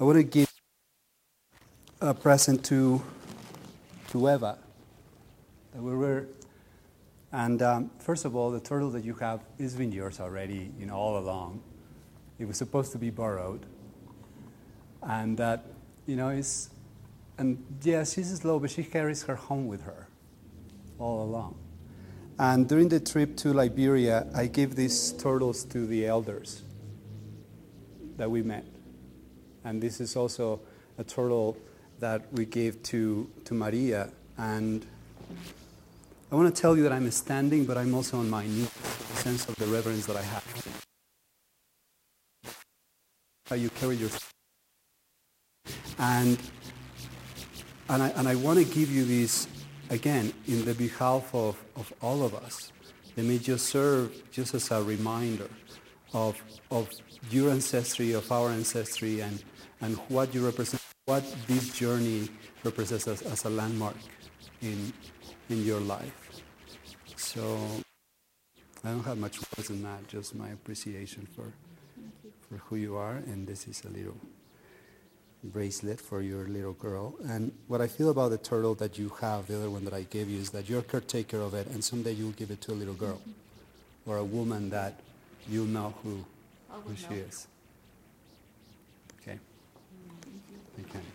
I want to give a present to to Eva that we were. And um, first of all, the turtle that you have has been yours already, you know, all along. It was supposed to be borrowed, and that, you know, is, and yeah, she's slow, but she carries her home with her, all along. And during the trip to Liberia, I gave these turtles to the elders that we met. And this is also a turtle that we gave to, to Maria. And I want to tell you that I'm standing, but I'm also on my knees, the sense of the reverence that I have. How you carry your and and I, and I want to give you these again in the behalf of, of all of us. They may just serve just as a reminder of, of your ancestry, of our ancestry, and, and what you represent, what this journey represents as, as a landmark in, in your life. So I don't have much words than that, just my appreciation for, for who you are, and this is a little bracelet for your little girl. And what I feel about the turtle that you have, the other one that I gave you, is that you're caretaker of it, and someday you'll give it to a little girl or a woman that you know who, who she is. Thank you.